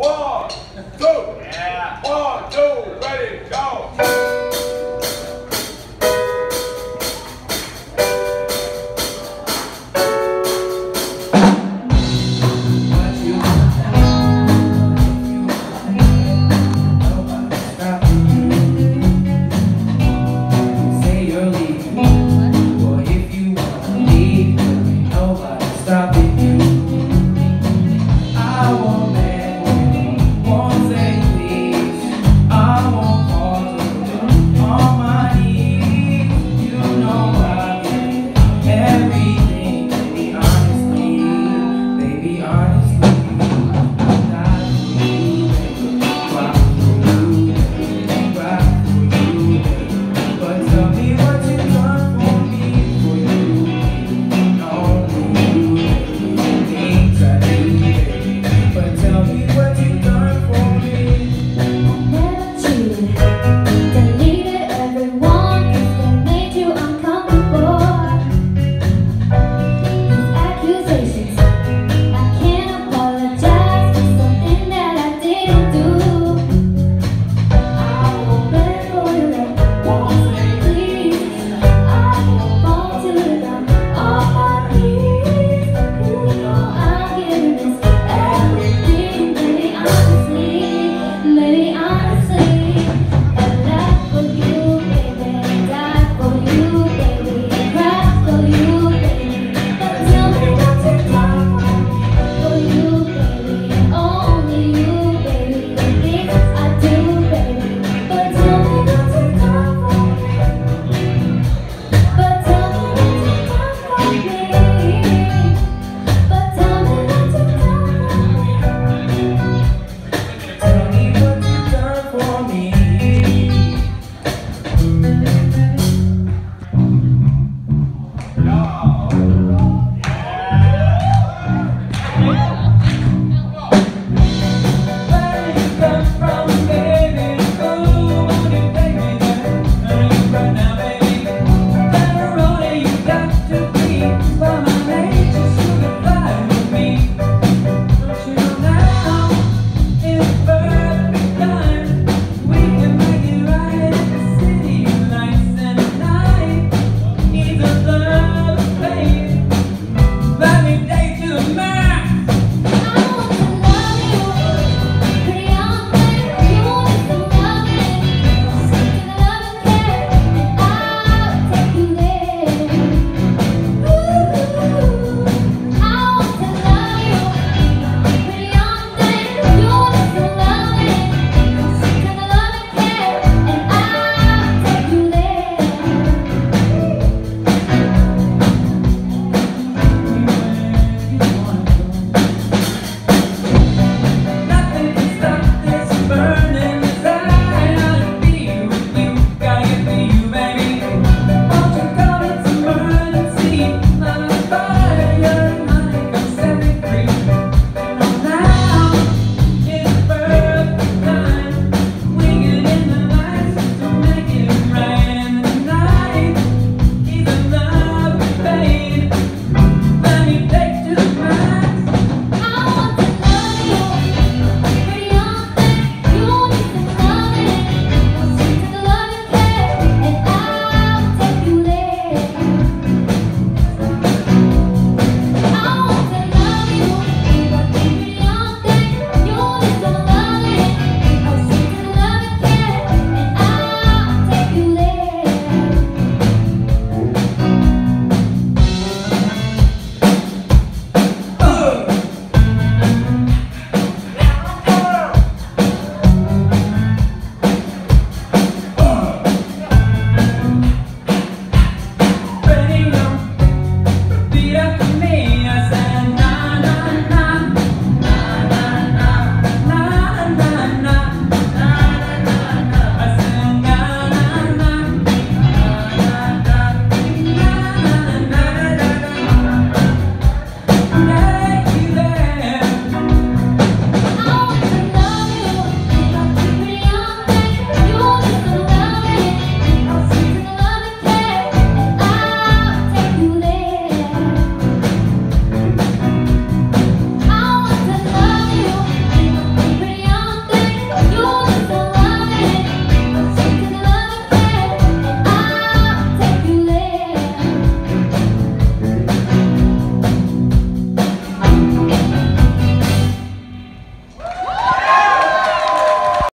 One, two. Yeah. One, two. Ready, go.